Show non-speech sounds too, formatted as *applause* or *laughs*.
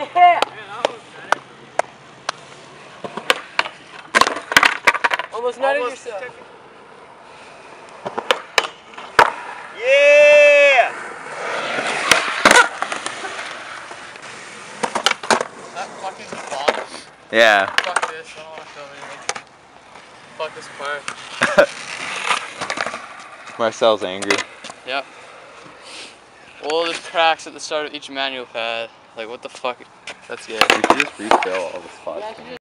Yeah! Almost nutted Almost yourself. Yeah! That fucking bomb. Yeah. Fuck this. I don't want to film anything. Fuck this part. *laughs* Marcel's angry. Yep. Well, there's cracks at the start of each manual pad. Like, what the fuck? That's good. We just refill all the spots.